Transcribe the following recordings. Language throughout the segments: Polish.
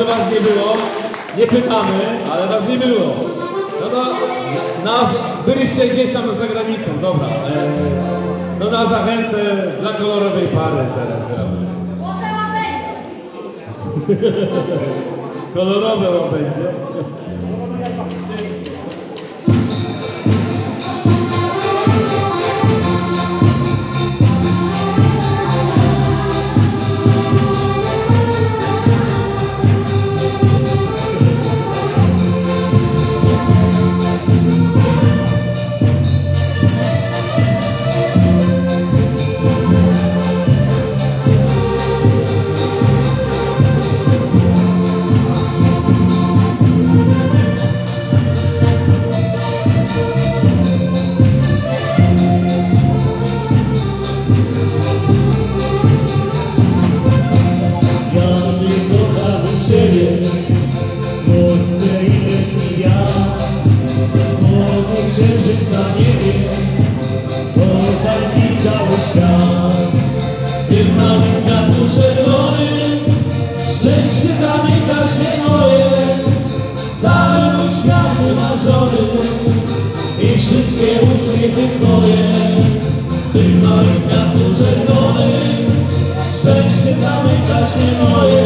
że was nie było. Nie pytamy, ale was nie było. No to nas, byliście gdzieś tam za granicą, dobra. No na zachętę dla kolorowej pary teraz gramy. Kolorowe łapędzie. I wszystkie uśmiechy Twoje. Tym małym wiatru czerwonym, Szczęście zamyka się moje,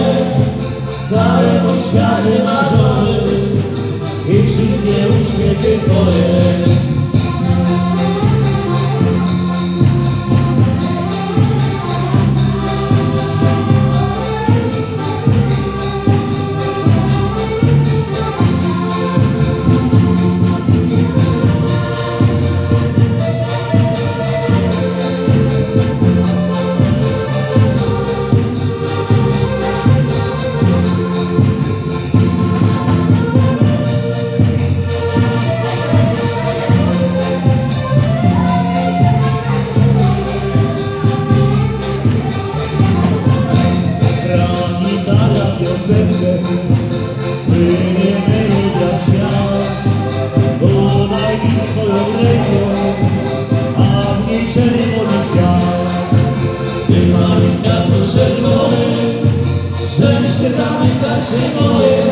cały mój świat wymarzony i wszystkie uśmiechy Twoje. Dala piosenkę, płynie melodia świat. Podaj mi swoją rękę, a w niej czerwony kwiat. Ty małym wiatru czerwony, szczęście zamyka się moje,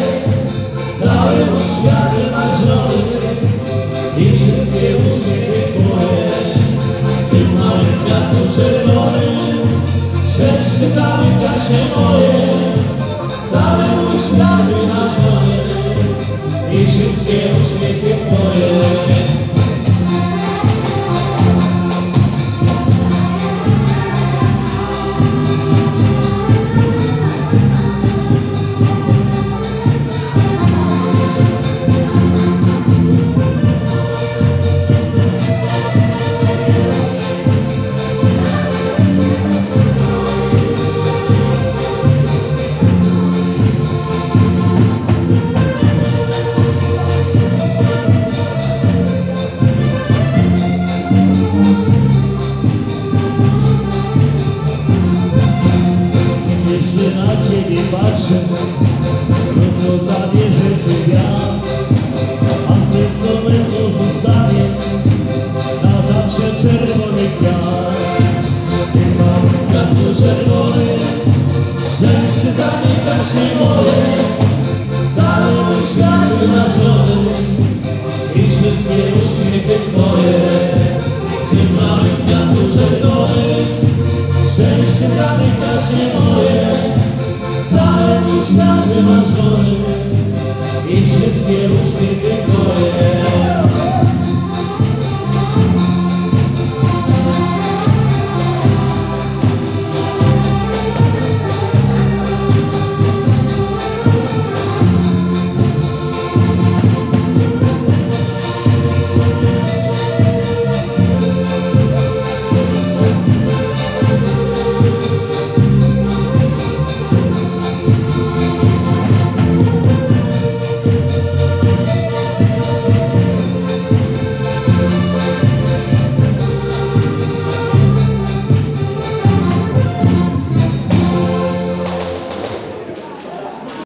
cały mój świat wymarzony i wszystkie uśmiechy Twoje. Ty małym wiatru czerwony, Szczęście zamyka się moje, cały mój świat wymarzony i wszystkie uśmiechy patrzę, trudno zawierzyć wiatr, a serce me pozostaje na zawsze czerwony kwiat. Ty mam kwiatu czerwony, szczęście zamyka się moje, cały świat wymarzony i wszystkie uśmiechy Twoje. Ty mały kwiatu czerwony, Szczęście zamyka się moje, cały mój świat wymarzony i